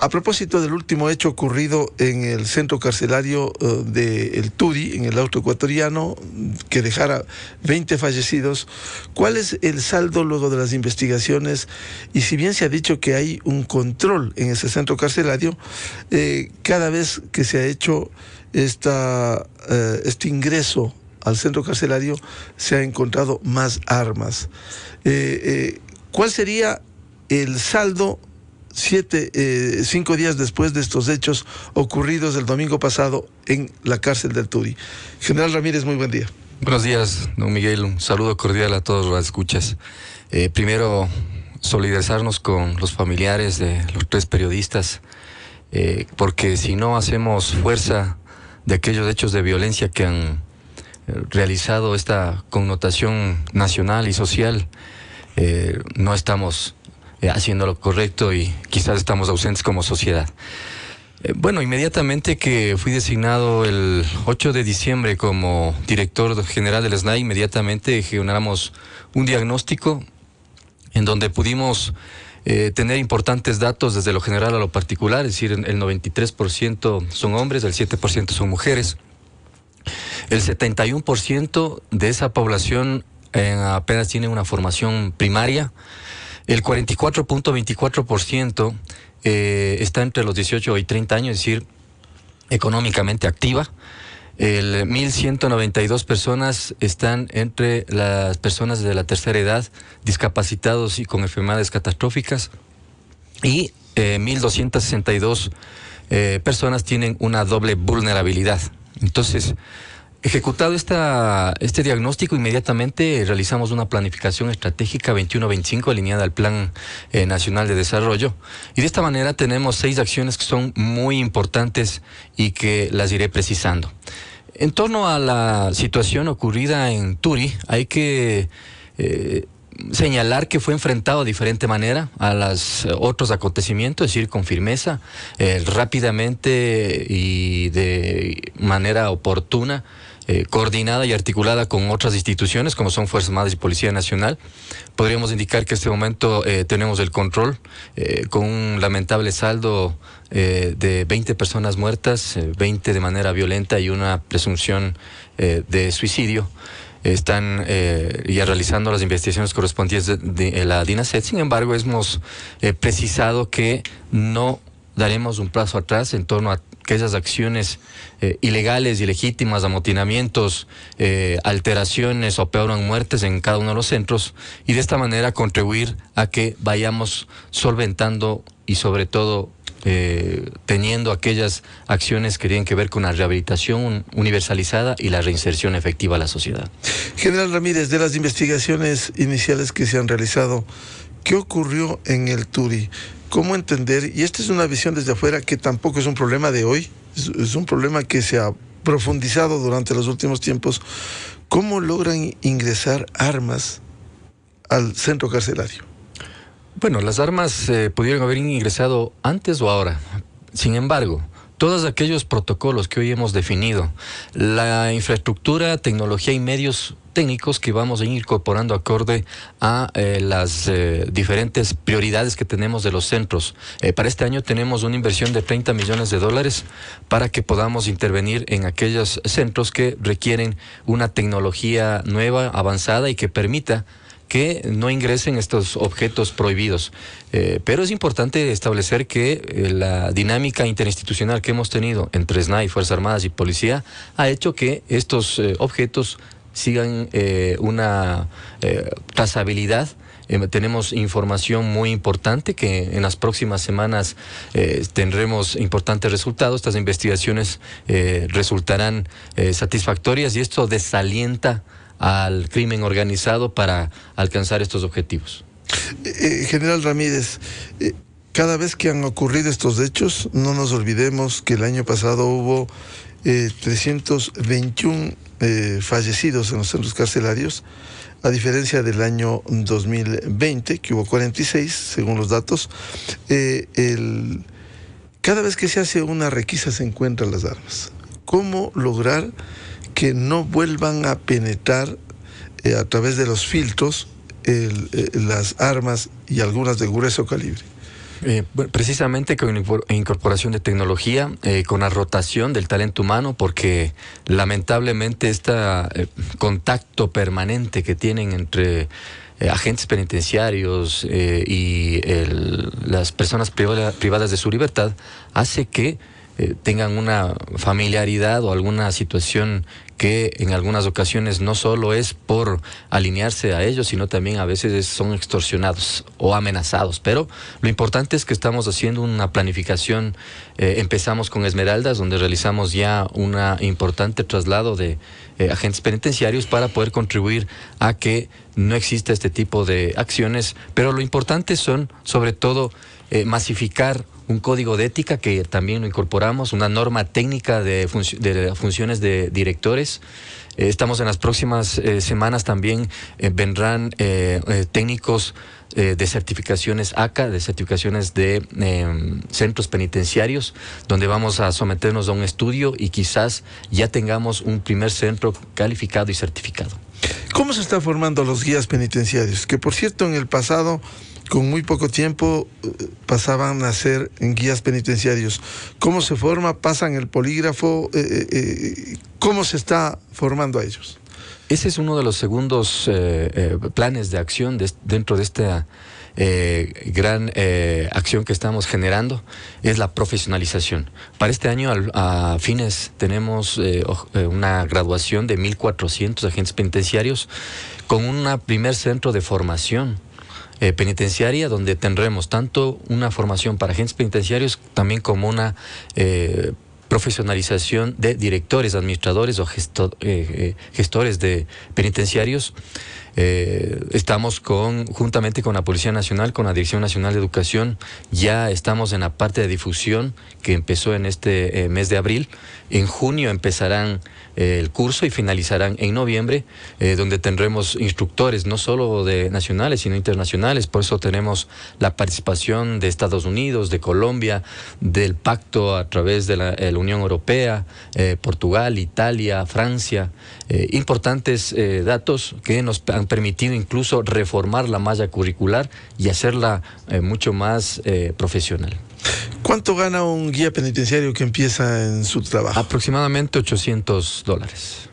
A propósito del último hecho ocurrido en el centro carcelario uh, de El Turi, en el auto ecuatoriano, que dejara 20 fallecidos, ¿cuál es el saldo luego de las investigaciones? Y si bien se ha dicho que hay un control en ese centro carcelario, eh, cada vez que se ha hecho esta, eh, este ingreso al centro carcelario se ha encontrado más armas. Eh, eh, ¿Cuál sería el saldo siete, eh, cinco días después de estos hechos ocurridos el domingo pasado en la cárcel del Turi? General Ramírez, muy buen día. Buenos días, don Miguel. Un saludo cordial a todos los escuchas. Eh, primero, solidarizarnos con los familiares de los tres periodistas, eh, porque si no hacemos fuerza de aquellos hechos de violencia que han eh, realizado esta connotación nacional y social, no estamos eh, haciendo lo correcto y quizás estamos ausentes como sociedad. Eh, bueno, inmediatamente que fui designado el 8 de diciembre como director general del SNAI, inmediatamente generamos un diagnóstico en donde pudimos eh, tener importantes datos desde lo general a lo particular, es decir, el 93% son hombres, el 7% son mujeres. El 71% de esa población apenas tiene una formación primaria. El 44.24% eh, está entre los 18 y 30 años, es decir, económicamente activa. El 1.192 personas están entre las personas de la tercera edad, discapacitados y con enfermedades catastróficas. Y eh, 1.262 eh, personas tienen una doble vulnerabilidad. Entonces, Ejecutado esta, este diagnóstico, inmediatamente realizamos una planificación estratégica 21-25 alineada al Plan eh, Nacional de Desarrollo. Y de esta manera tenemos seis acciones que son muy importantes y que las iré precisando. En torno a la situación ocurrida en Turi, hay que eh, señalar que fue enfrentado de diferente manera a los eh, otros acontecimientos, es decir, con firmeza, rápidamente y de manera oportuna. Eh, coordinada y articulada con otras instituciones como son Fuerzas Armadas y Policía Nacional. Podríamos indicar que en este momento eh, tenemos el control eh, con un lamentable saldo de 20 personas muertas, eh, 20 de manera violenta y una presunción de suicidio están ya realizando las investigaciones correspondientes de, la DINASET. Sin embargo, hemos precisado que no daremos un paso atrás en torno a aquellas acciones eh, ilegales, ilegítimas, amotinamientos, eh, alteraciones o peor muertes en cada uno de los centros y de esta manera contribuir a que vayamos solventando y sobre todo eh, teniendo aquellas acciones que tienen que ver con la rehabilitación universalizada y la reinserción efectiva a la sociedad. General Ramírez, de las investigaciones iniciales que se han realizado, ¿qué ocurrió en el Turi? ¿Cómo entender? Y esta es una visión desde afuera que tampoco es un problema de hoy, es, es un problema que se ha profundizado durante los últimos tiempos. ¿Cómo logran ingresar armas al centro carcelario? Bueno, las armas eh, pudieron haber ingresado antes o ahora. Sin embargo, todos aquellos protocolos que hoy hemos definido, la infraestructura, tecnología y medios técnicos que vamos a ir incorporando acorde a eh, las eh, diferentes prioridades que tenemos de los centros. Eh, para este año tenemos una inversión de 30 millones de dólares para que podamos intervenir en aquellos centros que requieren una tecnología nueva, avanzada y que permita que no ingresen estos objetos prohibidos. Eh, pero es importante establecer que eh, la dinámica interinstitucional que hemos tenido entre SNAI, Fuerzas Armadas y Policía ha hecho que estos eh, objetos sigan una trazabilidad. Tenemos información muy importante que en las próximas semanas tendremos importantes resultados. Estas investigaciones resultarán satisfactorias y esto desalienta al crimen organizado para alcanzar estos objetivos. Eh, General Ramírez, eh, cada vez que han ocurrido estos hechos, no nos olvidemos que el año pasado hubo eh, 321 eh, fallecidos en los centros carcelarios, a diferencia del año 2020, que hubo 46, según los datos. Eh, el, cada vez que se hace una requisa se encuentran las armas. ¿Cómo lograr que no vuelvan a penetrar eh, a través de los filtros eh, las armas y algunas de grueso calibre? Eh, precisamente con incorporación de tecnología, con la rotación del talento humano, porque lamentablemente este contacto permanente que tienen entre agentes penitenciarios y las personas privadas de su libertad hace que tengan una familiaridad o alguna situación que en algunas ocasiones no solo es por alinearse a ellos, sino también a veces son extorsionados o amenazados. Pero lo importante es que estamos haciendo una planificación. Eh, empezamos con Esmeraldas, donde realizamos ya un importante traslado de eh, agentes penitenciarios para poder contribuir a que no exista este tipo de acciones. Pero lo importante son, sobre todo, eh, masificar un código de ética que también lo incorporamos, una norma técnica de, funciones de directores. Eh, estamos en las próximas eh, semanas también vendrán técnicos de certificaciones ACA, de certificaciones de em, centros penitenciarios, donde vamos a someternos a un estudio y quizás ya tengamos un primer centro calificado y certificado. ¿Cómo se están formando los guías penitenciarios? Que por cierto en el pasado con muy poco tiempo eh, pasaban a ser guías penitenciarios. ¿Cómo se forma? ¿Pasan el polígrafo? Eh, eh, ¿Cómo se está formando a ellos? Ese es uno de los segundos planes de acción dentro de esta gran acción que estamos generando, es la profesionalización. Para este año, a fines, tenemos una graduación de 1.400 agentes penitenciarios con un primer centro de formación eh, penitenciaria, donde tendremos tanto una formación para agentes penitenciarios también como una eh, profesionalización de directores, administradores o eh, gestores de penitenciarios. estamos con, juntamente con la Policía Nacional, con la Dirección Nacional de Educación, ya estamos en la parte de difusión que empezó en este mes de abril. En junio empezarán el curso y finalizarán en noviembre, eh, donde tendremos instructores no solo de nacionales, sino internacionales. Por eso tenemos la participación de Estados Unidos, de Colombia, del pacto a través de la, Unión Europea, eh, Portugal, Italia, Francia. Eh, importantes datos que nos han permitido incluso reformar la malla curricular y hacerla mucho más profesional. ¿Cuánto gana un guía penitenciario que empieza en su trabajo? Aproximadamente 800 dólares.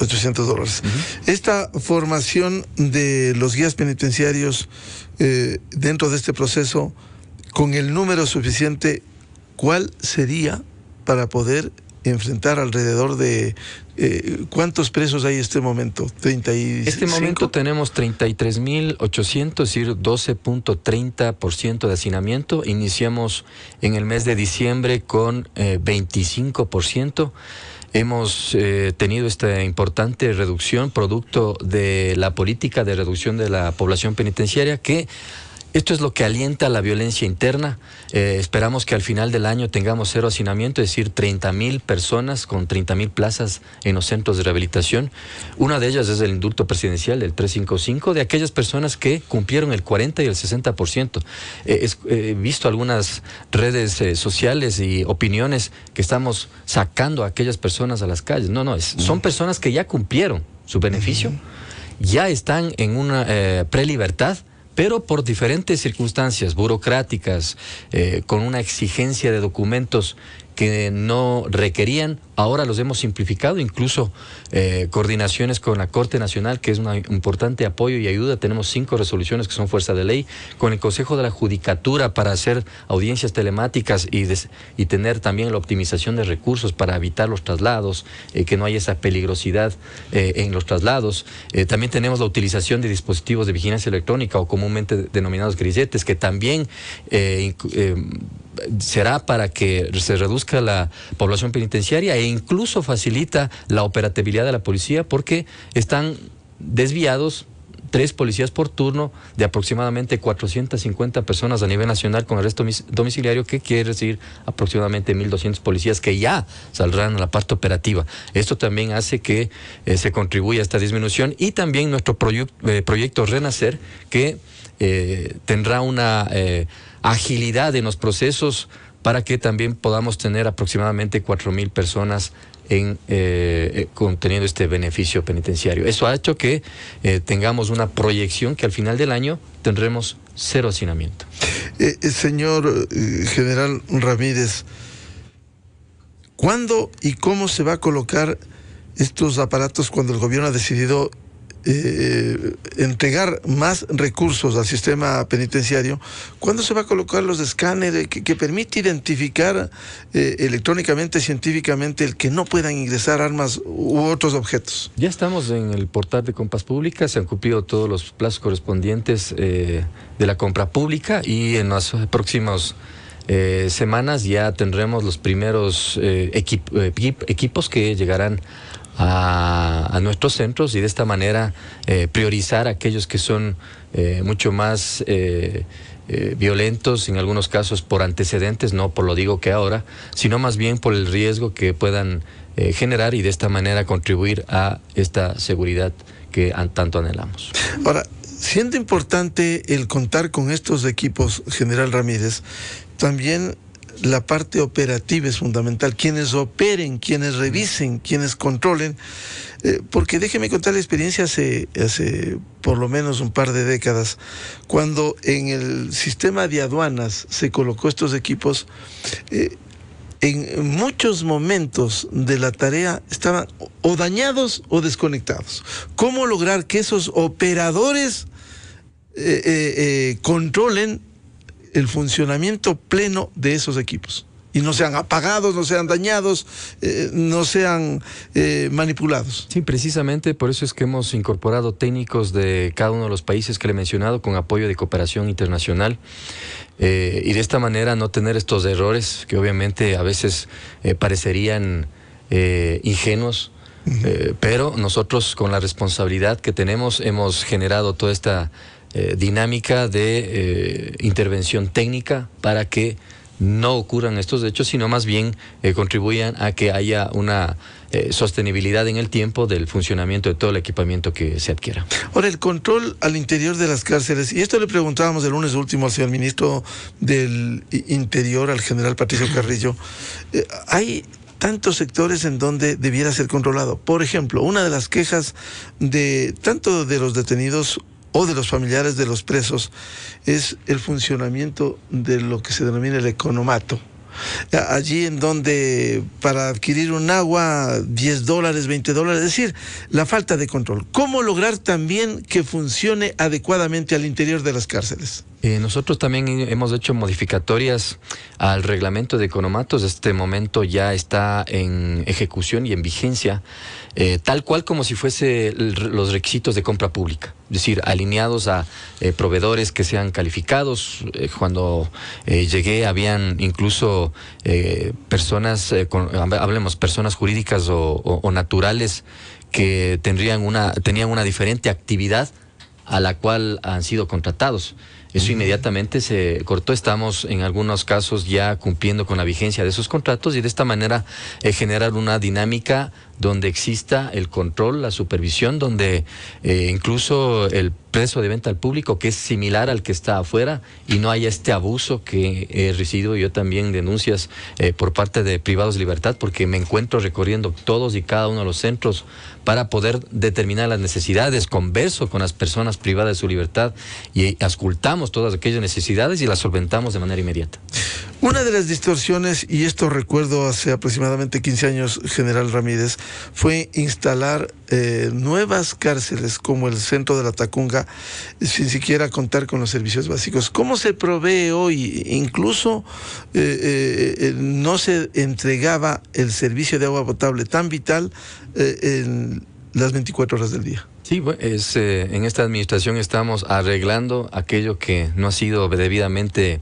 800 dólares. Esta formación de los guías penitenciarios eh, dentro de este proceso, con el número suficiente, ¿cuál sería para poder enfrentar alrededor de eh, cuántos presos hay en este momento. En este momento tenemos 33.800, es decir, 12.30% de hacinamiento. Iniciamos en el mes de diciembre con 25%. Eh, Hemos eh, tenido esta importante reducción producto de la política de reducción de la población penitenciaria que esto es lo que alienta la violencia interna. Eh, esperamos que al final del año tengamos cero hacinamiento, es decir, 30 mil personas con 30 mil plazas en los centros de rehabilitación. Una de ellas es el indulto presidencial del 355 de aquellas personas que cumplieron el 40 y el 60%. Eh, he visto algunas redes eh, sociales y opiniones que estamos sacando a aquellas personas a las calles. No, no, son personas que ya cumplieron su beneficio, ya están en una prelibertad pero por diferentes circunstancias burocráticas, eh, con una exigencia de documentos que no requerían, ahora los hemos simplificado, incluso eh, coordinaciones con la Corte Nacional, que es un importante apoyo y ayuda. Tenemos cinco resoluciones que son fuerza de ley, con el Consejo de la Judicatura para hacer audiencias telemáticas y, tener también la optimización de recursos para evitar los traslados, eh, que no haya esa peligrosidad eh, en los traslados. también tenemos la utilización de dispositivos de vigilancia electrónica o comúnmente denominados grilletes, que también será para que se reduzca la población penitenciaria e incluso facilita la operatividad de la policía porque están desviados tres policías por turno de aproximadamente 450 personas a nivel nacional con arresto domiciliario, que quiere decir aproximadamente 1.200 policías que ya saldrán a la parte operativa. Esto también hace que eh, se contribuya a esta disminución y también nuestro eh, proyecto Renacer, que eh, tendrá una agilidad en los procesos para que también podamos tener aproximadamente 4.000 personas en eh, eh este beneficio penitenciario. Eso ha hecho que eh, tengamos una proyección que al final del año tendremos cero hacinamiento. señor general Ramírez, ¿cuándo y cómo se va a colocar estos aparatos cuando el gobierno ha decidido eh, entregar más recursos al sistema penitenciario, ¿cuándo se va a colocar los escáneres que, permite identificar eh, electrónicamente, científicamente, el que no puedan ingresar armas u otros objetos? Ya estamos en el portal de compras públicas, se han cumplido todos los plazos correspondientes eh, de la compra pública y en las próximas semanas ya tendremos los primeros equipos que llegarán a, nuestros centros y de esta manera eh, priorizar aquellos que son eh, mucho más eh, violentos, en algunos casos por antecedentes, no por lo digo que ahora, sino más bien por el riesgo que puedan generar y de esta manera contribuir a esta seguridad que tanto anhelamos. Ahora, siendo importante el contar con estos equipos, General Ramírez, también la parte operativa es fundamental, quienes operen, quienes revisen, quienes controlen, eh, porque déjeme contar la experiencia hace, hace por lo menos un par de décadas, cuando en el sistema de aduanas se colocó estos equipos, eh, en muchos momentos de la tarea estaban o dañados o desconectados. ¿Cómo lograr que esos operadores eh, controlen el funcionamiento pleno de esos equipos y no sean apagados, no sean dañados, eh, no sean eh, manipulados. Sí, precisamente por eso es que hemos incorporado técnicos de cada uno de los países que le he mencionado con apoyo de cooperación internacional. Eh, y de esta manera no tener estos errores que obviamente a veces parecerían ingenuos, pero nosotros con la responsabilidad que tenemos hemos generado toda esta eh, dinámica de eh, intervención técnica para que no ocurran estos hechos, sino más bien eh, contribuyan a que haya una sostenibilidad en el tiempo del funcionamiento de todo el equipamiento que se adquiera. Ahora, el control al interior de las cárceles, y esto le preguntábamos el lunes último al señor ministro del Interior, al general Patricio Carrillo, hay tantos sectores en donde debiera ser controlado. Por ejemplo, una de las quejas de tanto de los detenidos o de los familiares de los presos es el funcionamiento de lo que se denomina el economato. Allí en donde para adquirir un agua 10 dólares, 20 dólares, es decir, la falta de control. ¿Cómo lograr también que funcione adecuadamente al interior de las cárceles? Eh, nosotros también hemos hecho modificatorias al reglamento de economatos. Este momento ya está en ejecución y en vigencia, eh, tal cual como si fuese los requisitos de compra pública. Es decir, alineados a eh, proveedores que sean calificados. cuando llegué habían incluso personas, hablemos, personas jurídicas o, naturales que tendrían una, tenían una diferente actividad a la cual han sido contratados. Eso inmediatamente se cortó. Estamos en algunos casos ya cumpliendo con la vigencia de esos contratos y de esta manera eh, generar una dinámica donde exista el control, la supervisión, donde eh, incluso el precio de venta al público, que es similar al que está afuera, y no haya este abuso que he recibido yo también denuncias eh, por parte de privados de libertad, porque me encuentro recorriendo todos y cada uno de los centros para poder determinar las necesidades, converso con las personas privadas de su libertad y ascultamos todas aquellas necesidades y las solventamos de manera inmediata. Una de las distorsiones, y esto recuerdo hace aproximadamente 15 años, General Ramírez, fue instalar eh, nuevas cárceles como el centro de la Tacunga, sin siquiera contar con los servicios básicos. ¿Cómo se provee hoy? Incluso eh, eh, no se entregaba el servicio de agua potable tan vital en las 24 horas del día. Sí, es, en esta administración estamos arreglando aquello que no ha sido debidamente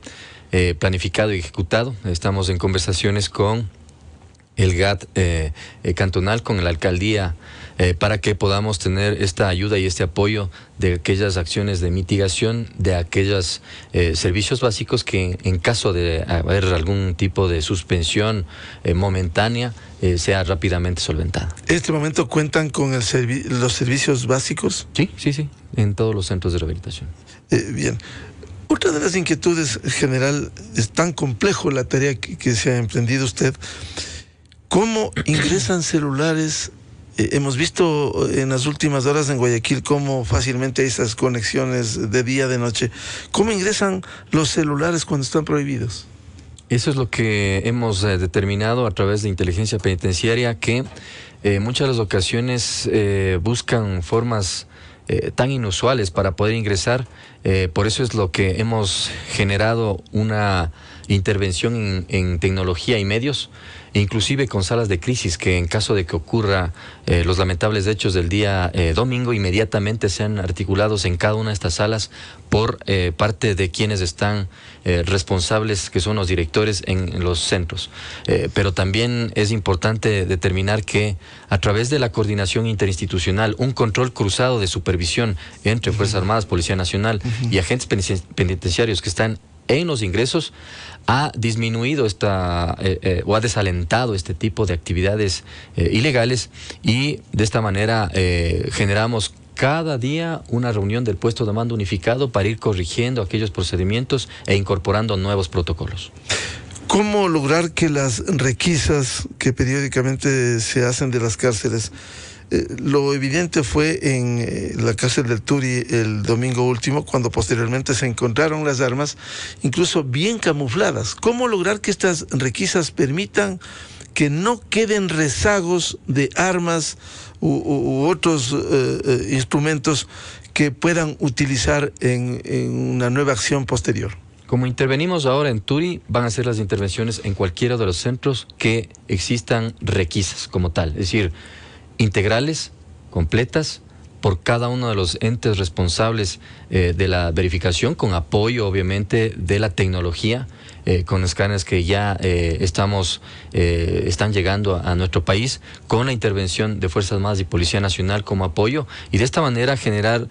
eh, planificado y ejecutado. Estamos en conversaciones con el GAT eh, eh, cantonal, con la alcaldía, para que podamos tener esta ayuda y este apoyo de aquellas acciones de mitigación, de aquellos servicios básicos que en caso de haber algún tipo de suspensión momentánea, sea rápidamente solventada. ¿En este momento cuentan con el los servicios básicos? Sí, sí, sí, en todos los centros de rehabilitación. bien. Otra de las inquietudes general, es tan complejo la tarea que, se ha emprendido usted, ¿cómo ingresan celulares Eh, hemos visto en las últimas horas en Guayaquil cómo fácilmente hay esas conexiones de día, de noche. ¿Cómo ingresan los celulares cuando están prohibidos? Eso es lo que hemos eh, determinado a través de inteligencia penitenciaria, que eh, muchas de las ocasiones buscan formas tan inusuales para poder ingresar. por eso es lo que hemos generado una intervención en tecnología y medios inclusive con salas de crisis que en caso de que ocurra eh, los lamentables hechos del día eh, domingo, inmediatamente sean articulados en cada una de estas salas por eh, parte de quienes están responsables, que son los directores en, los centros. pero también es importante determinar que a través de la coordinación interinstitucional, un control cruzado de supervisión entre Fuerzas Armadas, Policía Nacional y agentes penitenciarios que están en los ingresos ha disminuido esta eh, eh, o ha desalentado este tipo de actividades eh, ilegales y de esta manera generamos cada día una reunión del puesto de mando unificado para ir corrigiendo aquellos procedimientos e incorporando nuevos protocolos. ¿Cómo lograr que las requisas que periódicamente se hacen de las cárceles eh, lo evidente fue en eh, la cárcel del Turi el domingo último, cuando posteriormente se encontraron las armas, incluso bien camufladas. ¿Cómo lograr que estas requisas permitan que no queden rezagos de armas u, otros eh, instrumentos que puedan utilizar en, en una nueva acción posterior? Como intervenimos ahora en Turi, van a ser las intervenciones en cualquiera de los centros que existan requisas como tal. Es decir, integrales, completas, por cada uno de los entes responsables eh, de la verificación, con apoyo obviamente de la tecnología, eh, con escáneres que ya eh, estamos, están llegando a, nuestro país, con la intervención de Fuerzas Armadas y Policía Nacional como apoyo, y de esta manera generar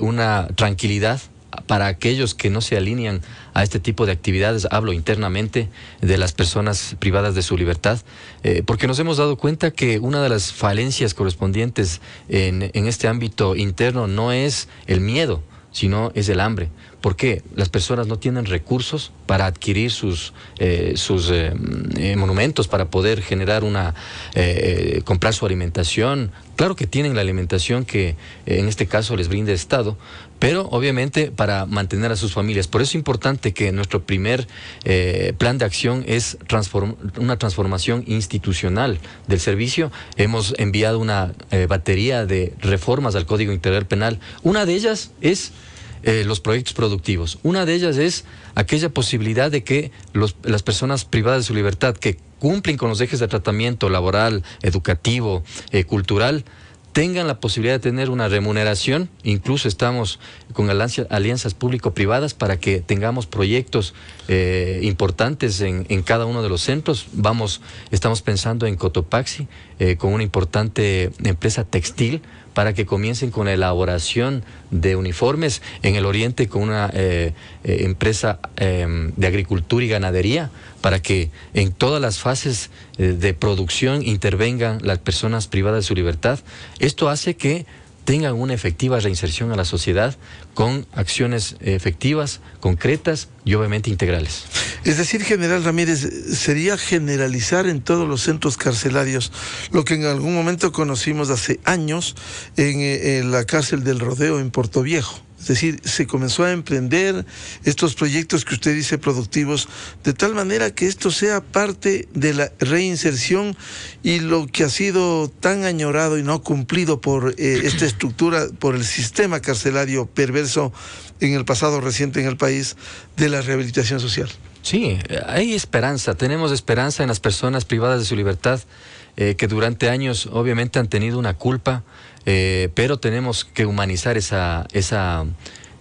una tranquilidad para aquellos que no se alinean a este tipo de actividades, hablo internamente de las personas privadas de su libertad, eh, porque nos hemos dado cuenta que una de las falencias correspondientes en, este ámbito interno no es el miedo, sino es el hambre. ¿Por qué? Las personas no tienen recursos para adquirir sus, eh, sus eh, monumentos, para poder generar una, comprar su alimentación. Claro que tienen la alimentación que en este caso les brinda el Estado, pero obviamente para mantener a sus familias. Por eso es importante que nuestro primer plan de acción es una transformación institucional del servicio. Hemos enviado una batería de reformas al Código Integral Penal. Una de ellas es eh, los proyectos productivos. Una de ellas es aquella posibilidad de que las personas privadas de su libertad que cumplen con los ejes de tratamiento laboral, educativo, eh, cultural, tengan la posibilidad de tener una remuneración, incluso estamos con alianzas público-privadas para que tengamos proyectos eh, importantes en, cada uno de los centros. Vamos, estamos pensando en Cotopaxi, con una importante empresa textil para que comiencen con la elaboración de uniformes en el oriente con una eh, eh, empresa em, de agricultura y ganadería para que en todas las fases eh, de producción intervengan las personas privadas de su libertad. Esto hace que tengan una efectiva reinserción a la sociedad con acciones efectivas, concretas y obviamente integrales. Es decir, general Ramírez, sería generalizar en todos los centros carcelarios lo que en algún momento conocimos hace años en, eh, la cárcel del Rodeo en Puerto Viejo. Es decir, se comenzó a emprender estos proyectos que usted dice productivos, de tal manera que esto sea parte de la reinserción y lo que ha sido tan añorado y no cumplido por eh, esta estructura, por el sistema carcelario perverso en el pasado reciente en el país, de la rehabilitación social. Sí, hay esperanza, tenemos esperanza en las personas privadas de su libertad eh, que durante años obviamente han tenido una culpa, eh, pero tenemos que humanizar esa, esa,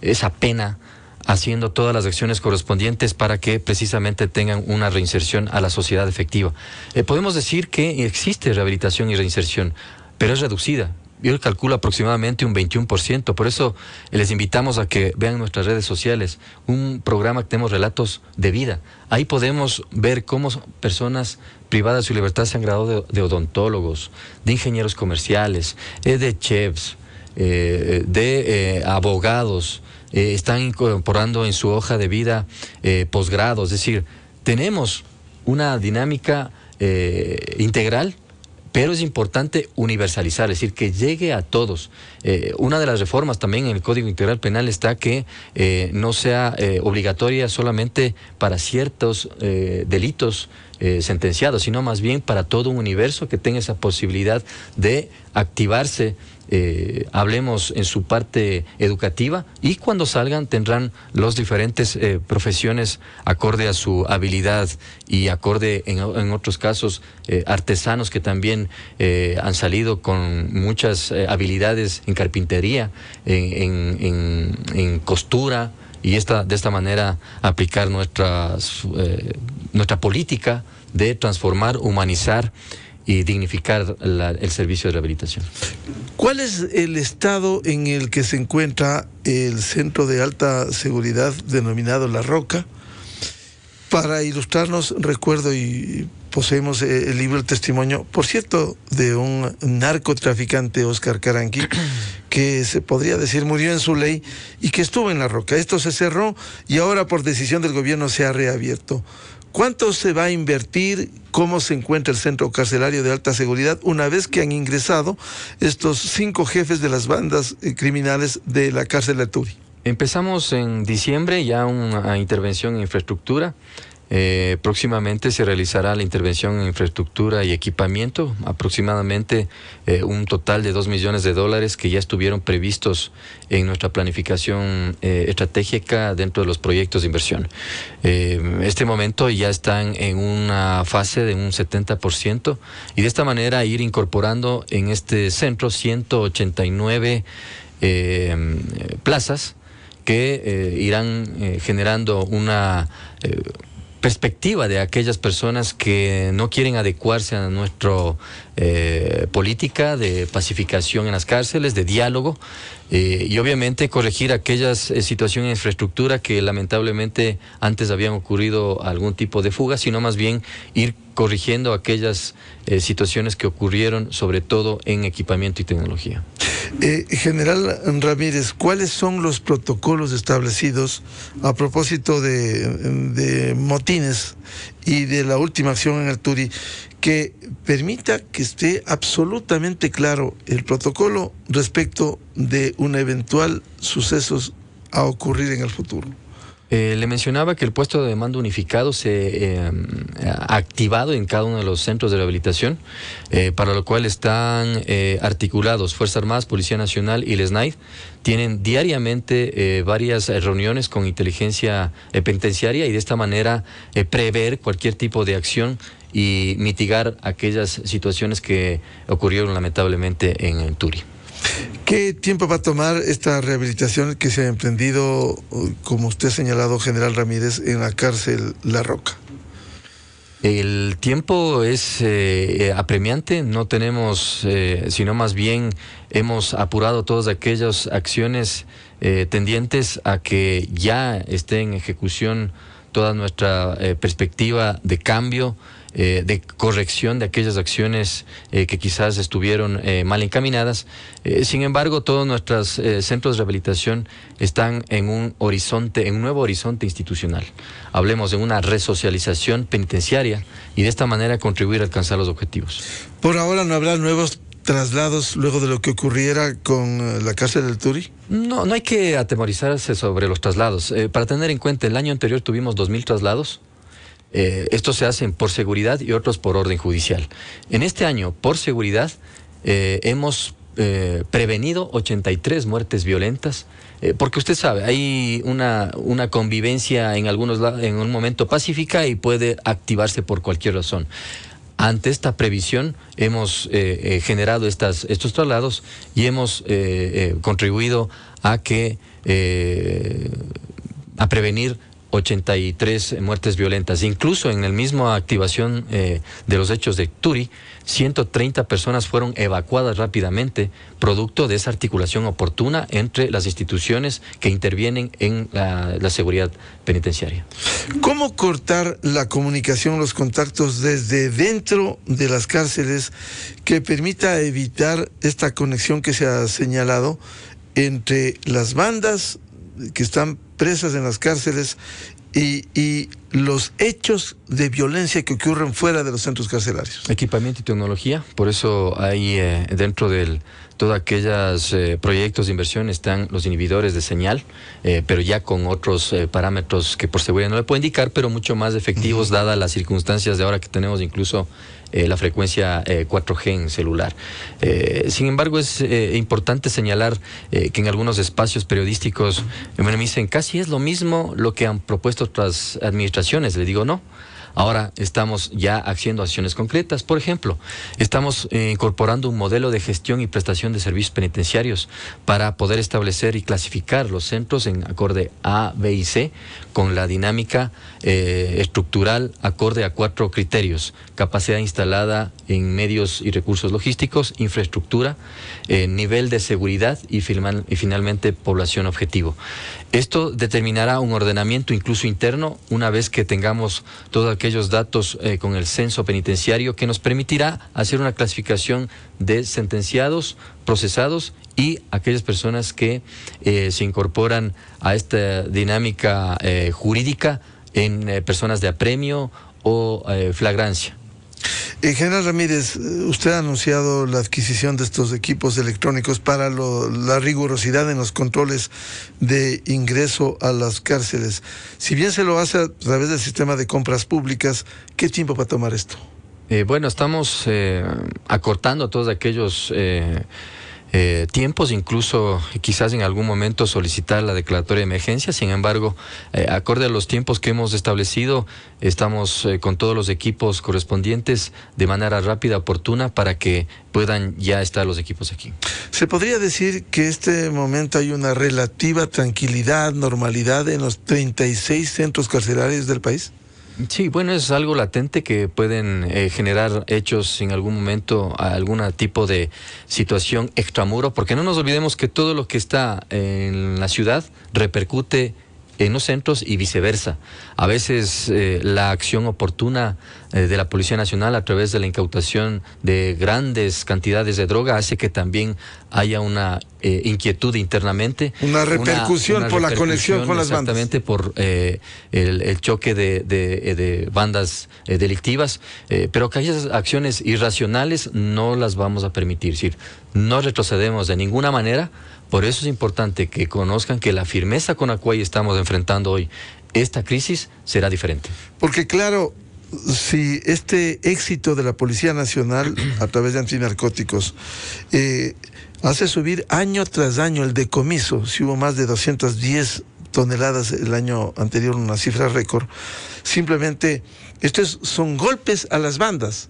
esa pena haciendo todas las acciones correspondientes para que precisamente tengan una reinserción a la sociedad efectiva. Eh, podemos decir que existe rehabilitación y reinserción, pero es reducida yo calculo aproximadamente un 21%. Por eso les invitamos a que vean nuestras redes sociales, un programa que tenemos relatos de vida. Ahí podemos ver cómo personas privadas de su libertad se han graduado de, odontólogos, de ingenieros comerciales, eh, de chefs, eh, de eh, abogados, están incorporando en su hoja de vida posgrado. Es decir, tenemos una dinámica integral pero es importante universalizar, es decir, que llegue a todos. Eh, una de las reformas también en el Código Integral Penal está que eh, no sea eh, obligatoria solamente para ciertos delitos sentenciados, sino más bien para todo un universo que tenga esa posibilidad de activarse eh, hablemos en su parte educativa y cuando salgan tendrán los diferentes eh, profesiones acorde a su habilidad y acorde en, otros casos eh, artesanos que también han salido con muchas habilidades en carpintería, en, costura y esta, de esta manera aplicar nuestras, nuestra política de transformar, humanizar y dignificar el servicio de rehabilitación. ¿Cuál es el estado en el que se encuentra el centro de alta seguridad denominado La Roca? Para ilustrarnos, recuerdo y poseemos eh, el libro El Testimonio, por cierto, de un narcotraficante, Oscar Caranqui, que se podría decir murió en su ley y que estuvo en La Roca. Esto se cerró y ahora por decisión del gobierno se ha reabierto. ¿Cuánto se va a invertir? ¿Cómo se encuentra el centro carcelario de alta seguridad una vez que han ingresado estos cinco jefes de las bandas eh, criminales de la cárcel de Turi? Empezamos en diciembre ya una intervención en infraestructura. Eh, próximamente se realizará la intervención en infraestructura y equipamiento, aproximadamente eh, un total de 2 millones de dólares que ya estuvieron previstos en nuestra planificación eh, estratégica dentro de los proyectos de inversión. este momento ya están en una fase de un 70% y de esta manera ir incorporando en este centro 189 plazas que irán generando una perspectiva de aquellas personas que no quieren adecuarse a nuestra eh, política de pacificación en las cárceles, de diálogo, eh, y obviamente corregir aquellas eh, situaciones de infraestructura que lamentablemente antes habían ocurrido algún tipo de fuga, sino más bien ir corrigiendo aquellas situaciones que ocurrieron, sobre todo en equipamiento y tecnología. General Ramírez, ¿cuáles son los protocolos establecidos a propósito de motines y de la última acción en el Turi que permita que esté absolutamente claro el protocolo respecto de un eventual sucesos a ocurrir en el futuro. Eh, le mencionaba que el puesto de mando unificado se eh, ha activado en cada uno de los centros de rehabilitación, eh, para lo cual están articulados Fuerzas Armadas, Policía Nacional y el SNAID. Tienen diariamente varias reuniones con inteligencia penitenciaria y de esta manera prever cualquier tipo de acción y mitigar aquellas situaciones que ocurrieron lamentablemente en Turi. ¿Qué tiempo va a tomar esta rehabilitación que se ha emprendido, como usted ha señalado, general Ramírez, en la cárcel La Roca? El tiempo es eh, apremiante, no tenemos, eh, sino más bien hemos apurado todas aquellas acciones eh, tendientes a que ya esté en ejecución toda nuestra perspectiva de cambio, eh, de corrección de aquellas acciones eh, que quizás estuvieron eh, mal encaminadas. sin embargo, todos nuestros centros de rehabilitación están en un horizonte, en un nuevo horizonte institucional. Hablemos de una resocialización penitenciaria y de esta manera contribuir a alcanzar los objetivos. Por ahora no habrá nuevos traslados luego de lo que ocurriera con la cárcel del Turi? No, no hay que atemorizarse sobre los traslados. para tener en cuenta, el año anterior tuvimos 2.000 traslados eh, estos se hacen por seguridad y otros por orden judicial. En este año, por seguridad, eh, hemos eh, prevenido 83 muertes violentas, porque usted sabe, hay una, una convivencia en algunos en un momento pacífica y puede activarse por cualquier razón. Ante esta previsión hemos generado estas, estos traslados y hemos contribuido a que a prevenir 83 muertes violentas. Incluso en la misma activación eh, de los hechos de Turi, 130 personas fueron evacuadas rápidamente, producto de esa articulación oportuna entre las instituciones que intervienen en la, seguridad penitenciaria. ¿Cómo cortar la comunicación, los contactos desde dentro de las cárceles que permita evitar esta conexión que se ha señalado entre las bandas que están presas en las cárceles y, los hechos de violencia que ocurren fuera de los centros carcelarios. Equipamiento y tecnología, por eso hay eh, dentro de todos aquellos eh, proyectos de inversión están los inhibidores de señal, eh, pero ya con otros parámetros que por seguridad no le puedo indicar, pero mucho más efectivos dadas las circunstancias de ahora que tenemos incluso la frecuencia 4G en celular. sin embargo, es importante señalar que en algunos espacios periodísticos me dicen casi es lo mismo lo que han propuesto otras administraciones le digo no. Ahora estamos ya haciendo acciones concretas. Por ejemplo, estamos eh, incorporando un modelo de gestión y prestación de servicios penitenciarios para poder establecer y clasificar los centros en acorde A, B y C con la dinámica eh, estructural acorde a cuatro criterios. Capacidad instalada en medios y recursos logísticos, infraestructura, eh, nivel de seguridad y, y finalmente población objetivo. Esto determinará un ordenamiento incluso interno una vez que tengamos todos aquellos datos eh, con el censo penitenciario que nos permitirá hacer una clasificación de sentenciados, procesados y aquellas personas que eh, se incorporan a esta dinámica eh, jurídica en personas de apremio o flagrancia. Eh, General Ramírez, eh, usted ha anunciado la adquisición de estos equipos electrónicos para la rigurosidad en los controles de ingreso a las cárceles. Si bien se lo hace a través del sistema de compras públicas, ¿qué tiempo va a tomar esto? Eh, bueno, estamos acortando todos aquellos tiempos, incluso quizás en algún momento solicitar la declaratoria de emergencia. Sin embargo, eh, acorde a los tiempos que hemos establecido, estamos eh, con todos los equipos correspondientes de manera rápida, oportuna, para que puedan ya estar los equipos aquí. ¿Se podría decir que este momento hay una relativa tranquilidad, normalidad en los 36 centros carcelarios del país? Sí, bueno, es algo latente que pueden eh, generar hechos en algún momento, algún tipo de situación extramuro, porque no nos olvidemos que todo lo que está en la ciudad repercute en los centros y viceversa. A veces eh, la acción oportuna eh, de la Policía Nacional a través de la incautación de grandes cantidades de droga hace que también haya una eh, inquietud internamente. Una repercusión por la conexión con las bandas. Exactamente por el, choque de, de bandas delictivas, pero que aquellas acciones irracionales no las vamos a permitir. Es decir, no retrocedemos de ninguna manera por eso es importante que conozcan que la firmeza con la cual estamos enfrentando hoy esta crisis será diferente. Porque claro, si este éxito de la Policía Nacional a través de antinarcóticos eh, hace subir año tras año el decomiso, si hubo más de 210 toneladas el año anterior, una cifra récord, simplemente estos son golpes a las bandas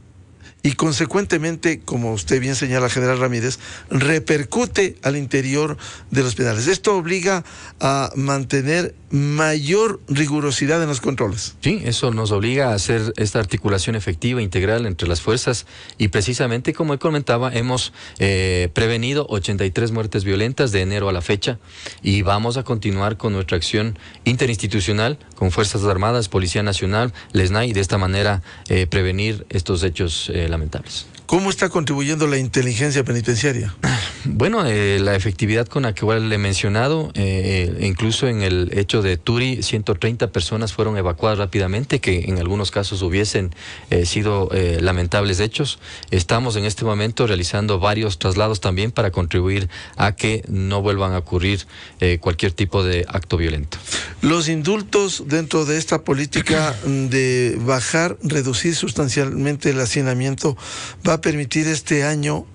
y consecuentemente, como usted bien señala, general Ramírez, repercute al interior de los penales. Esto obliga a mantener mayor rigurosidad en los controles. Sí, eso nos obliga a hacer esta articulación efectiva, integral entre las fuerzas y precisamente, como comentaba, hemos eh, prevenido 83 muertes violentas de enero a la fecha y vamos a continuar con nuestra acción interinstitucional con Fuerzas Armadas, Policía Nacional, LESNAI y de esta manera eh, prevenir estos hechos eh, lamentables. ¿Cómo está contribuyendo la inteligencia penitenciaria? Bueno, eh, la efectividad con la que igual le he mencionado, eh, incluso en el hecho de Turi, 130 personas fueron evacuadas rápidamente, que en algunos casos hubiesen eh, sido lamentables hechos. Estamos en este momento realizando varios traslados también para contribuir a que no vuelvan a ocurrir cualquier tipo de acto violento. Los indultos dentro de esta política de bajar, reducir sustancialmente el hacinamiento, va permitir este año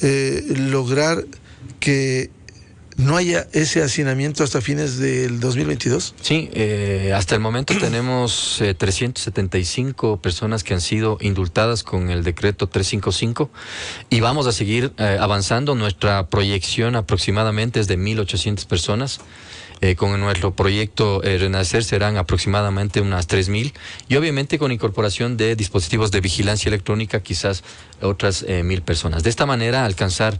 eh, lograr que no haya ese hacinamiento hasta fines del 2022? Sí, eh, hasta el momento tenemos 375 eh, personas que han sido indultadas con el decreto 355 y vamos a seguir avanzando. Nuestra proyección aproximadamente es de 1.800 personas. Eh, con nuestro proyecto eh, Renacer serán aproximadamente unas 3.000 y obviamente con incorporación de dispositivos de vigilancia electrónica quizás otras eh, mil personas. De esta manera alcanzar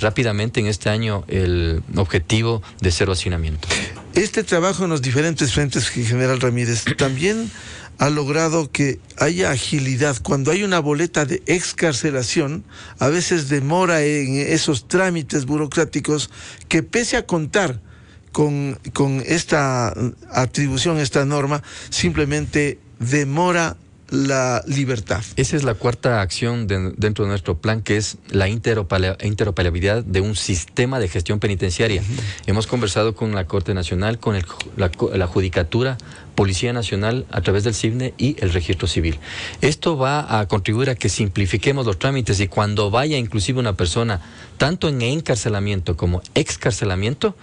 rápidamente en este año el objetivo de cero hacinamiento. Este trabajo en los diferentes frentes, General Ramírez, también ha logrado que haya agilidad. Cuando hay una boleta de excarcelación, a veces demora en esos trámites burocráticos que pese a contar con, con esta atribución, esta norma, simplemente demora la libertad. Esa es la cuarta acción dentro de nuestro plan, que es la interoperabilidad de un sistema de gestión penitenciaria. Hemos conversado con la Corte Nacional, con la, Judicatura, Policía Nacional a través del CIBNE y el Registro Civil. Esto va a contribuir a que simplifiquemos los trámites y cuando vaya inclusive una persona, tanto en encarcelamiento como excarcelamiento,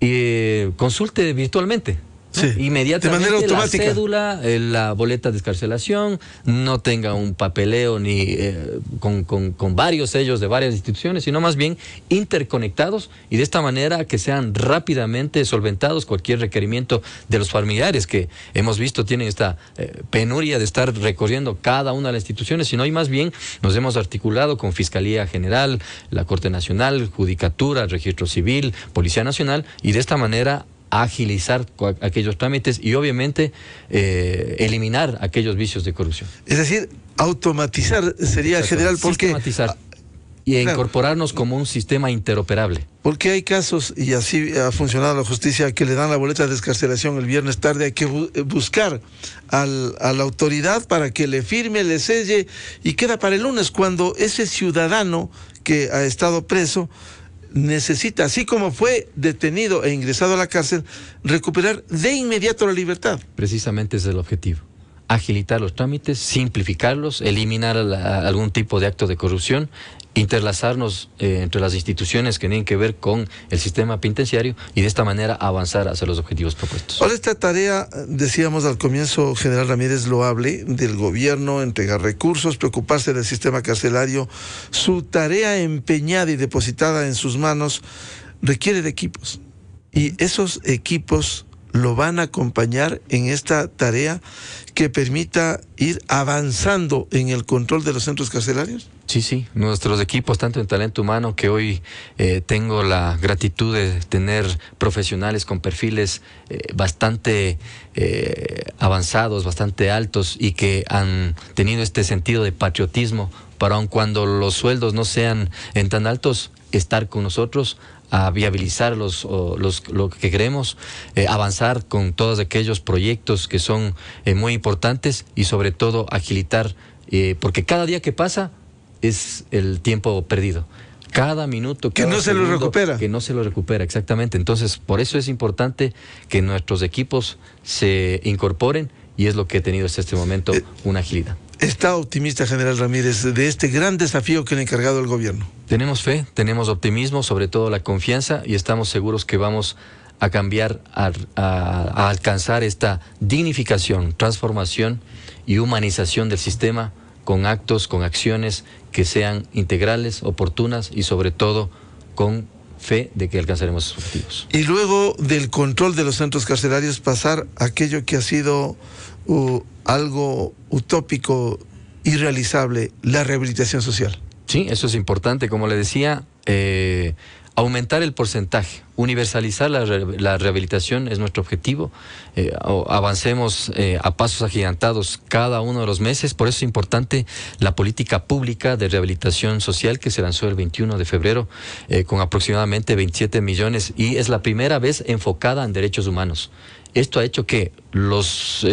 eh, consulte virtualmente Inmediatamente la cédula, eh, la boleta de escarcelación, no tenga un papeleo ni eh, con, con, varios sellos de varias instituciones, sino más bien interconectados y de esta manera que sean rápidamente solventados cualquier requerimiento de los familiares que hemos visto tienen esta eh, penuria de estar recorriendo cada una de las instituciones, sino y más bien nos hemos articulado con Fiscalía General, la Corte Nacional, Judicatura, Registro Civil, Policía Nacional y de esta manera agilizar aquellos trámites y obviamente eh, eliminar aquellos vicios de corrupción. Es decir, automatizar sería general porque... Sistematizar y incorporarnos como un sistema interoperable. Porque hay casos, y así ha funcionado la justicia, que le dan la boleta de descarcelación el viernes tarde, hay que buscar a la autoridad para que le firme, le selle, y queda para el lunes, cuando ese ciudadano que ha estado preso necesita, así como fue detenido e ingresado a la cárcel, recuperar de inmediato la libertad. Precisamente es el objetivo. Agilitar los trámites, simplificarlos, eliminar algún tipo de acto de corrupción interlazarnos eh, entre las instituciones que tienen que ver con el sistema penitenciario y de esta manera avanzar hacia los objetivos propuestos. Ahora esta tarea, decíamos al comienzo, General Ramírez, loable del gobierno, entregar recursos, preocuparse del sistema carcelario, su tarea empeñada y depositada en sus manos requiere de equipos. Y esos equipos lo van a acompañar en esta tarea que permita ir avanzando en el control de los centros carcelarios? Sí, sí, nuestros equipos, tanto en talento humano, que hoy eh, tengo la gratitud de tener profesionales con perfiles eh, bastante eh, avanzados, bastante altos y que han tenido este sentido de patriotismo para aun cuando los sueldos no sean en tan altos, estar con nosotros, a viabilizar los, lo que queremos, eh, avanzar con todos aquellos proyectos que son eh, muy importantes y sobre todo agilitar, eh, porque cada día que pasa es el tiempo perdido. Cada minuto que no se lo recupera. Que no se lo recupera, exactamente. Entonces, por eso es importante que nuestros equipos se incorporen y es lo que he tenido hasta este momento, una agilidad. ¿Está optimista, General Ramírez, de este gran desafío que le ha encargado el gobierno? Tenemos fe, tenemos optimismo, sobre todo la confianza, y estamos seguros que vamos a cambiar, a, alcanzar esta dignificación, transformación y humanización del sistema con actos, con acciones que sean integrales, oportunas y sobre todo con fe de que alcanzaremos esos objetivos. Y luego del control de los centros carcelarios pasar a aquello que ha sido algo utópico, irrealizable, la rehabilitación social. Sí, eso es importante. Como le decía, eh, aumentar el porcentaje, universalizar la, rehabilitación es nuestro objetivo. Eh, avancemos eh, a pasos agigantados cada uno de los meses. Por eso es importante la política pública de rehabilitación social que se lanzó el 21 de febrero con aproximadamente 27 millones y es la primera vez enfocada en derechos humanos. Esto ha hecho que los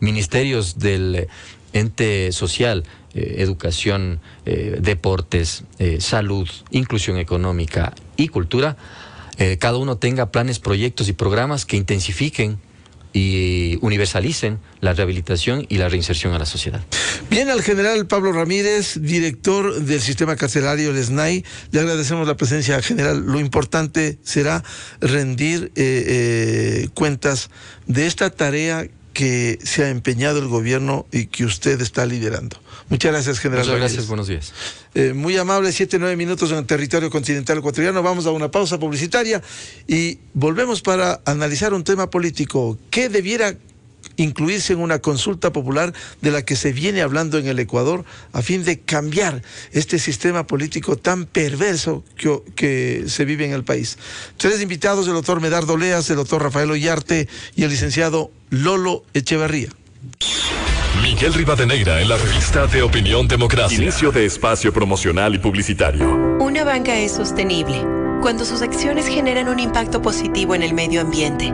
ministerios del ente social, eh, educación, eh, deportes, eh, salud, inclusión económica y cultura, cada uno tenga planes, proyectos y programas que intensifiquen y universalicen la rehabilitación y la reinserción a la sociedad. Bien, al general Pablo Ramírez, director del sistema carcelario el SNAI, le agradecemos la presencia general. Lo importante será rendir cuentas de esta tarea que se ha empeñado el gobierno y que usted está liderando. Muchas gracias, general. Muchas gracias, buenos días. Eh, muy amable, siete, nueve minutos en el territorio continental ecuatoriano. Vamos a una pausa publicitaria y volvemos para analizar un tema político. ¿Qué debiera incluirse en una consulta popular de la que se viene hablando en el Ecuador a fin de cambiar este sistema político tan perverso que, que se vive en el país. Tres invitados, el doctor Medardo Leas, el doctor Rafael Ollarte y el licenciado Lolo Echeverría. Miguel Rivadeneira en la revista de Opinión Democracia. Inicio de espacio promocional y publicitario. Una banca es sostenible cuando sus acciones generan un impacto positivo en el medio ambiente